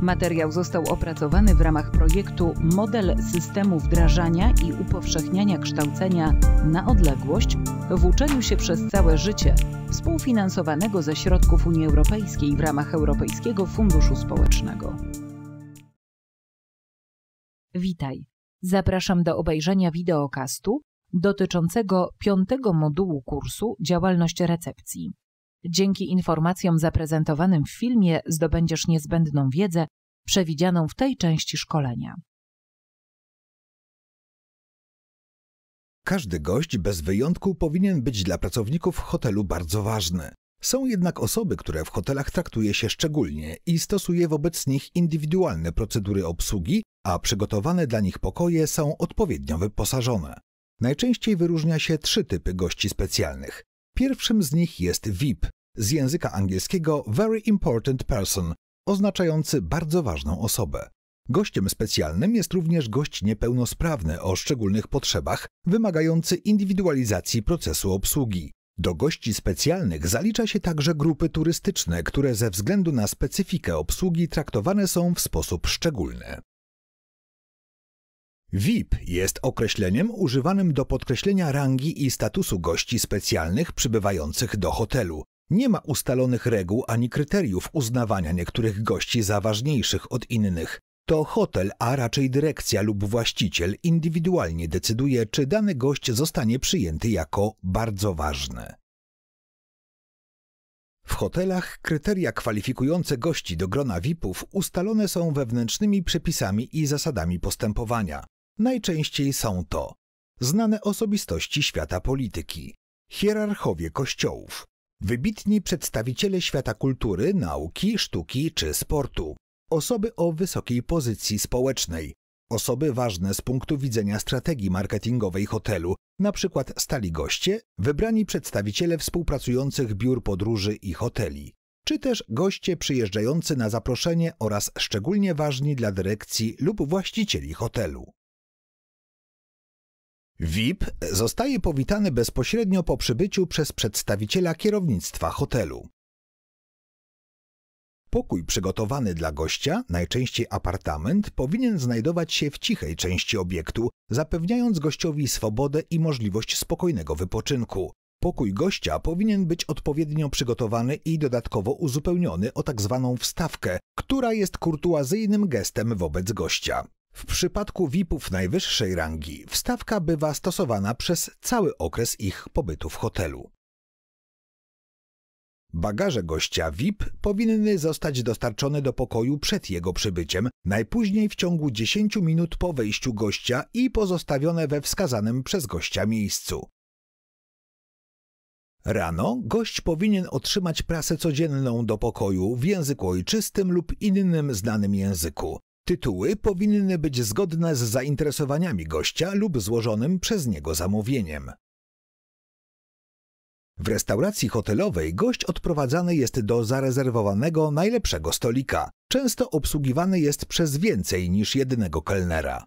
Materiał został opracowany w ramach projektu Model systemu wdrażania i upowszechniania kształcenia na odległość w uczeniu się przez całe życie, współfinansowanego ze środków Unii Europejskiej w ramach Europejskiego Funduszu Społecznego. Witaj. Zapraszam do obejrzenia wideokastu dotyczącego piątego modułu kursu Działalność recepcji. Dzięki informacjom zaprezentowanym w filmie zdobędziesz niezbędną wiedzę przewidzianą w tej części szkolenia. Każdy gość bez wyjątku powinien być dla pracowników hotelu bardzo ważny. Są jednak osoby, które w hotelach traktuje się szczególnie i stosuje wobec nich indywidualne procedury obsługi, a przygotowane dla nich pokoje są odpowiednio wyposażone. Najczęściej wyróżnia się trzy typy gości specjalnych. Pierwszym z nich jest VIP, z języka angielskiego Very Important Person, oznaczający bardzo ważną osobę. Gościem specjalnym jest również gość niepełnosprawny o szczególnych potrzebach, wymagający indywidualizacji procesu obsługi. Do gości specjalnych zalicza się także grupy turystyczne, które ze względu na specyfikę obsługi traktowane są w sposób szczególny. VIP jest określeniem używanym do podkreślenia rangi i statusu gości specjalnych przybywających do hotelu. Nie ma ustalonych reguł ani kryteriów uznawania niektórych gości za ważniejszych od innych. To hotel, a raczej dyrekcja lub właściciel indywidualnie decyduje, czy dany gość zostanie przyjęty jako bardzo ważny. W hotelach kryteria kwalifikujące gości do grona VIP-ów ustalone są wewnętrznymi przepisami i zasadami postępowania. Najczęściej są to znane osobistości świata polityki, hierarchowie kościołów, wybitni przedstawiciele świata kultury, nauki, sztuki czy sportu, osoby o wysokiej pozycji społecznej, osoby ważne z punktu widzenia strategii marketingowej hotelu, np. stali goście, wybrani przedstawiciele współpracujących biur podróży i hoteli, czy też goście przyjeżdżający na zaproszenie oraz szczególnie ważni dla dyrekcji lub właścicieli hotelu. VIP zostaje powitany bezpośrednio po przybyciu przez przedstawiciela kierownictwa hotelu. Pokój przygotowany dla gościa, najczęściej apartament, powinien znajdować się w cichej części obiektu, zapewniając gościowi swobodę i możliwość spokojnego wypoczynku. Pokój gościa powinien być odpowiednio przygotowany i dodatkowo uzupełniony o. Tak wstawkę, która jest kurtuazyjnym gestem wobec gościa. W przypadku VIP-ów najwyższej rangi wstawka bywa stosowana przez cały okres ich pobytu w hotelu. Bagaże gościa VIP powinny zostać dostarczone do pokoju przed jego przybyciem, najpóźniej w ciągu 10 minut po wejściu gościa i pozostawione we wskazanym przez gościa miejscu. Rano gość powinien otrzymać prasę codzienną do pokoju w języku ojczystym lub innym znanym języku. Tytuły powinny być zgodne z zainteresowaniami gościa lub złożonym przez niego zamówieniem. W restauracji hotelowej gość odprowadzany jest do zarezerwowanego najlepszego stolika. Często obsługiwany jest przez więcej niż jednego kelnera.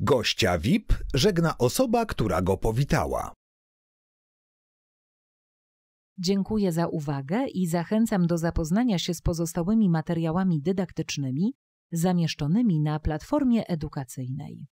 Gościa VIP żegna osoba, która go powitała. Dziękuję za uwagę i zachęcam do zapoznania się z pozostałymi materiałami dydaktycznymi zamieszczonymi na platformie edukacyjnej.